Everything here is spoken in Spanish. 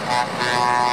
¡Gracias!